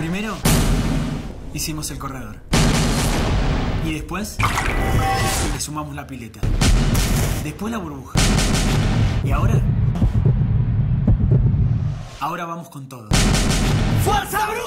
Primero hicimos el corredor. Y después le sumamos la pileta. Después la burbuja. Y ahora. Ahora vamos con todo. ¡Fuerza bruta!